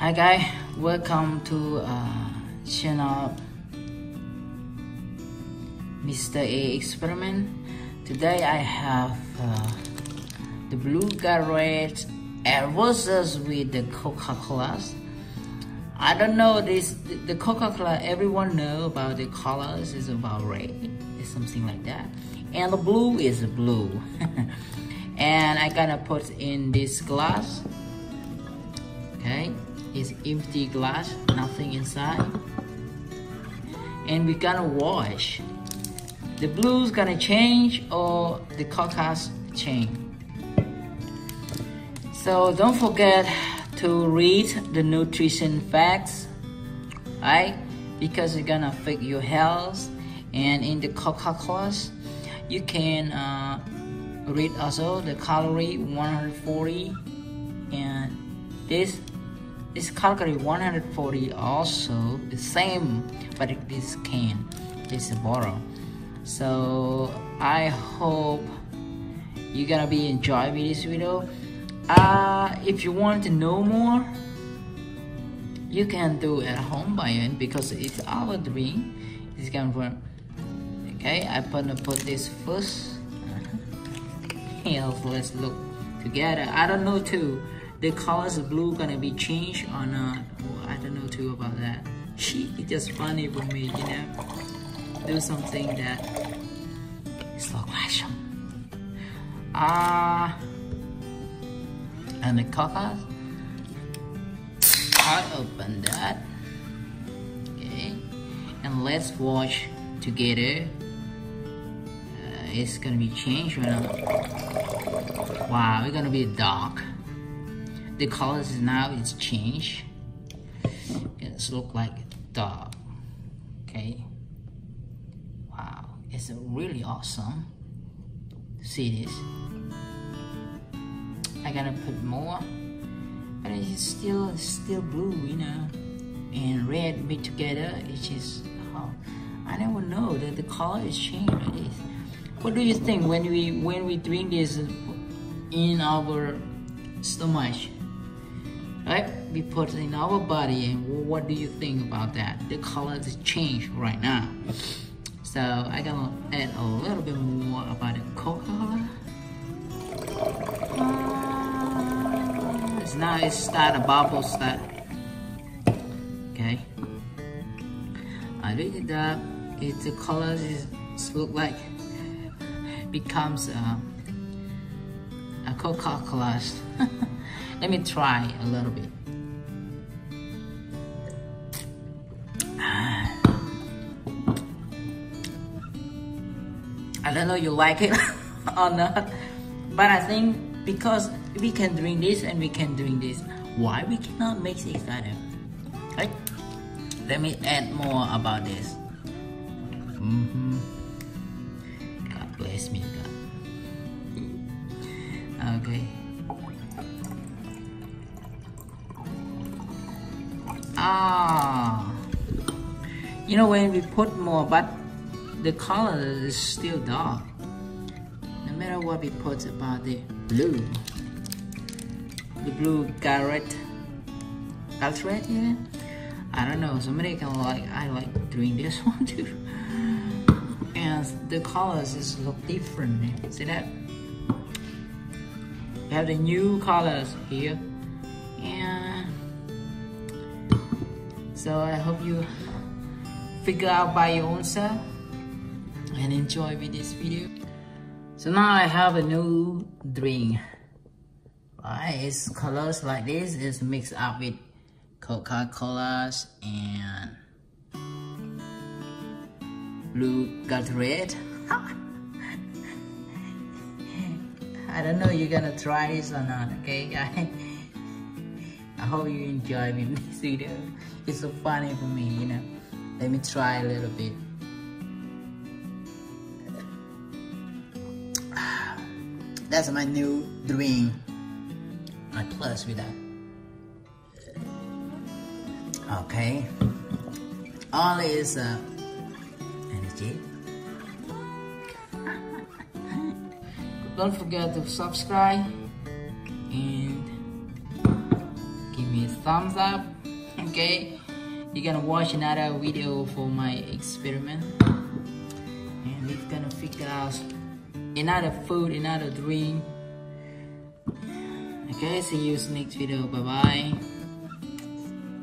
Hi guys, welcome to uh, channel Mr. A Experiment. Today I have uh, the blue Gatorade versus with the Coca-Cola. I don't know this the Coca-Cola everyone know about the colors is about red it's something like that and the blue is blue and I gonna put in this glass okay it's empty glass nothing inside. And we're gonna wash. The blue's gonna change or the coca's change. So don't forget to read the nutrition facts right? Because it's gonna affect your health. And in the coca-cola you can uh, read also the calorie 140 and this this calorie 140 also the same but this can this borrow so i hope you're gonna be enjoying this video. Uh, if you want to know more you can do at home by it because it's our dream. It's going from okay i'm gonna put this first. Yes let's look together. I don't know too the colors of blue gonna be changed or not? I don't know too about that. She just funny for me you know? Do something that is look awesome ah. Uh, and the coca I open that. Okay. And let's watch together. Uh, it's gonna be changed right now wow it's gonna be dark the colors now is changed. It's look like dark okay. Wow it's really awesome see this. I gotta put more but it's still still blue you know and red mixed together it's just oh, I never know that the color is changed like this. What do you think when we when we drink this in our stomach right? We put it in our body and what do you think about that? The colors change right now. So I gonna add a little bit more about the Coca-Cola. Now it start a bubble start. Okay. I read it up it the colors is look like becomes um, a Coca-Cola let me try a little bit. I don't know you like it or not but I think because we can drink this and we can drink this why we cannot mix it together right? Let me add more about this. Mm -hmm. God bless me God. Okay ah. You know when we put more but the color is still dark. No matter what we put about the blue. The blue garret. Gatorade yeah I don't know. Somebody can like I like doing this one too. And the colors is look different. See that? We have the new colors here so I hope you figure out by your own self and enjoy with this video so now I have a new drink Right, it's colors like this It's mixed up with Coca-Colas and blue got red. I don't know you're gonna try this or not, okay guys? I hope you enjoy this video. So funny for me, you know. Let me try a little bit. That's my new drink my plus with that. Okay. All is uh, energy. Don't forget to subscribe and give me a thumbs up okay you're gonna watch another video for my experiment. And we're gonna figure out another food another drink. Okay see you next video. Bye bye